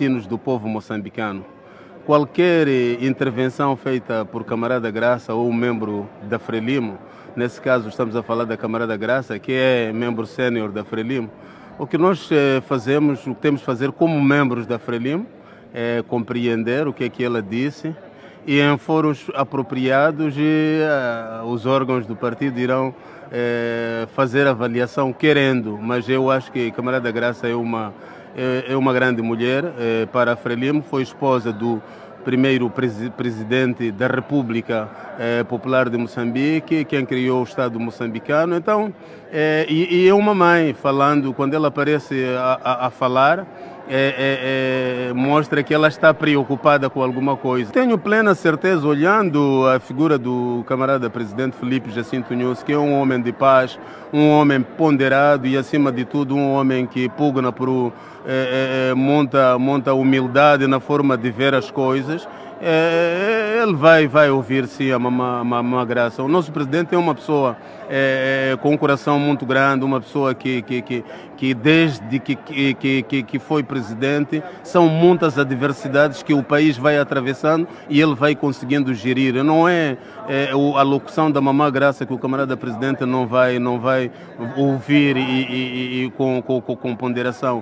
destinos do povo moçambicano. Qualquer intervenção feita por camarada Graça ou membro da Frelimo, nesse caso estamos a falar da camarada Graça, que é membro sênior da Frelimo, o que nós fazemos, o que temos de fazer como membros da Frelimo, é compreender o que é que ela disse e em fóruns apropriados e, uh, os órgãos do partido irão uh, fazer avaliação querendo, mas eu acho que camarada Graça é uma é, é uma grande mulher uh, para a Frelimo, foi esposa do primeiro presidente da República Popular de Moçambique, quem criou o Estado moçambicano. Então, e, e é uma mãe falando, quando ela aparece a, a, a falar, é, é, é, mostra que ela está preocupada com alguma coisa. Tenho plena certeza, olhando a figura do camarada presidente Felipe Jacinto Nunes, que é um homem de paz, um homem ponderado e, acima de tudo, um homem que pugna por é, é, é, monta, monta humildade na forma de ver as coisas. É, ele vai, vai ouvir sim a mamã, mamã Graça. O nosso presidente é uma pessoa é, com um coração muito grande, uma pessoa que, que, que, que desde que, que, que, que foi presidente, são muitas adversidades que o país vai atravessando e ele vai conseguindo gerir. Não é, é a locução da mamã Graça que o camarada presidente não vai, não vai ouvir e, e, e com, com, com ponderação.